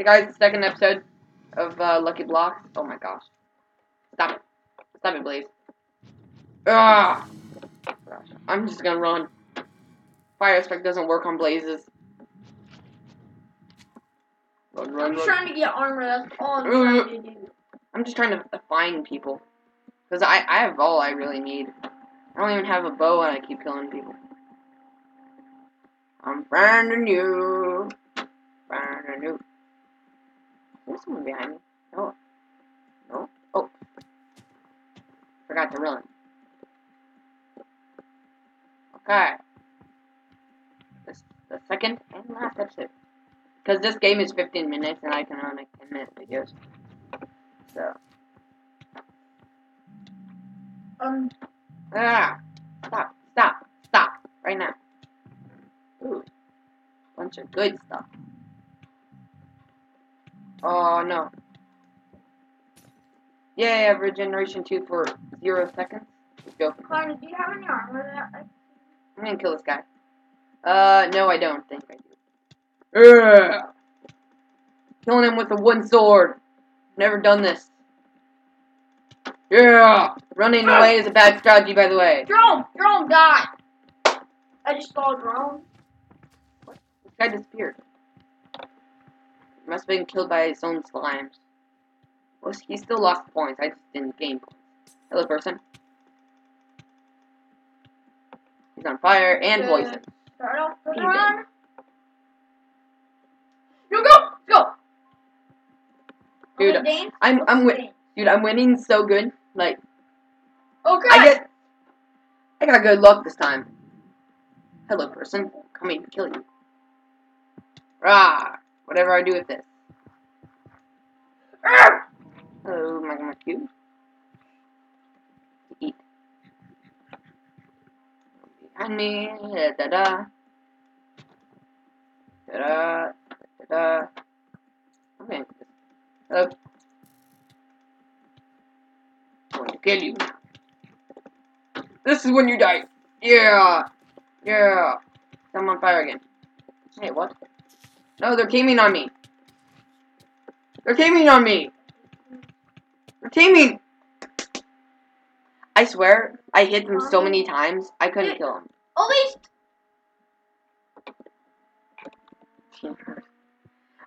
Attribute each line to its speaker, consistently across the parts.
Speaker 1: Hey guys, the second episode of uh, Lucky Blocks. Oh my gosh. Stop it. Stop it, please. Ah! Gosh, I'm just gonna run. Fire aspect doesn't work on blazes. Run, run,
Speaker 2: I'm
Speaker 1: run.
Speaker 2: trying to get armor. That's all I'm trying to do.
Speaker 1: I'm just trying to find people. Because I, I have all I really need. I don't even have a bow and I keep killing people. I'm finding you. Finding you. There's someone behind me. No. No. Oh. Forgot to run. Okay. This the second and last episode. Because this game is 15 minutes and I can only make 10 minute videos. So.
Speaker 2: Um,
Speaker 1: Ah! Stop, stop, stop, right now. Ooh. Bunch of good stuff. Oh no. Yeah, have regeneration 2 for 0 seconds. Let's go.
Speaker 2: Connor, do you have any armor that I
Speaker 1: I'm gonna kill this guy. Uh, no, I don't think I do. Ugh. Killing him with the one sword. Never done this. Yeah! Running away is a bad strategy, by the way.
Speaker 2: Drone! Drone died! I just saw a drone.
Speaker 1: This guy disappeared. Must have been killed by his own slimes. Well, he still lost points. I just didn't gain points. Hello, person. He's on fire and poison.
Speaker 2: Start off the
Speaker 1: He's
Speaker 2: run. You go! Go!
Speaker 1: Dude,
Speaker 2: I'm.
Speaker 1: I'm I'm
Speaker 2: Let's
Speaker 1: wi-
Speaker 2: dance.
Speaker 1: dude. I'm winning so good. Like
Speaker 2: Okay!
Speaker 1: I get, I got good luck this time. Hello, person. Coming to kill you. Rah! Whatever I do with this.
Speaker 2: Arr!
Speaker 1: Hello, my my cube. Eat. Me. Da da. Da da. Da da. Okay. Hello. I'm going to kill you. This is when you die. Yeah. Yeah. I'm on fire again. Hey, what? No, they're teaming on me. They're teaming on me. They're teaming. I swear, I hit them so many times, I couldn't kill them.
Speaker 2: At least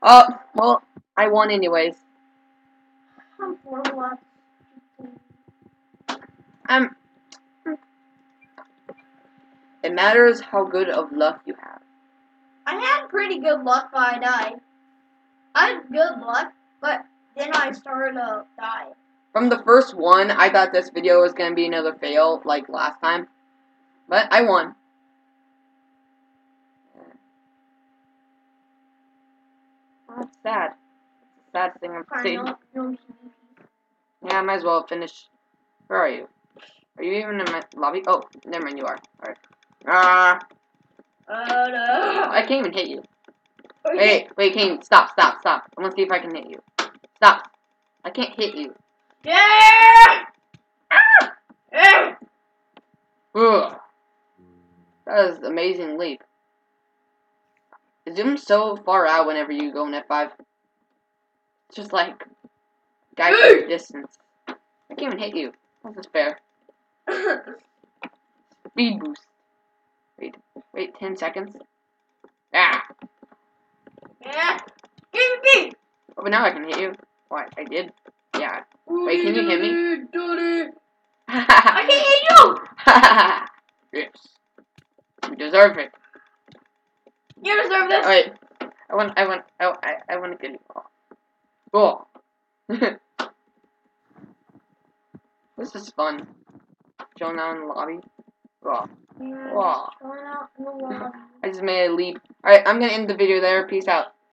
Speaker 1: Uh, well, I won anyways.
Speaker 2: I'm.
Speaker 1: Um, it matters how good of luck you have.
Speaker 2: I had pretty good luck, but I died. I had good luck, but then I started to die.
Speaker 1: From the first one, I thought this video was gonna be another fail, like last time. But I won. That's sad. It's the sad thing I'm seeing. Yeah, I might as well finish. Where are you? Are you even in my lobby? Oh, never mind, you are. Alright. Ah,
Speaker 2: uh, no.
Speaker 1: I can't even hit you.
Speaker 2: Okay.
Speaker 1: Wait, wait, Kane, stop, stop, stop. I'm gonna see if I can hit you. Stop. I can't hit you.
Speaker 2: Yeah! Ah! Yeah!
Speaker 1: Ugh. That is amazing leap. It zooms so far out whenever you go in F5. It's just like guy from a distance. I can't even hit you. This is fair. Speed boost. Wait, wait, 10 seconds. Ah!
Speaker 2: yeah! Give me!
Speaker 1: Oh, but now I can hit you. What? I did? Yeah. Wait, can you hit me?
Speaker 2: I can hit you!
Speaker 1: yes. You deserve it.
Speaker 2: You deserve this!
Speaker 1: Wait. I want, I want, I, I, I want to get you. Oh. Cool. this is fun. Chilling out in the lobby. Oh.
Speaker 2: Lobby.
Speaker 1: I just made a leap. Alright, I'm gonna end the video there. Peace out.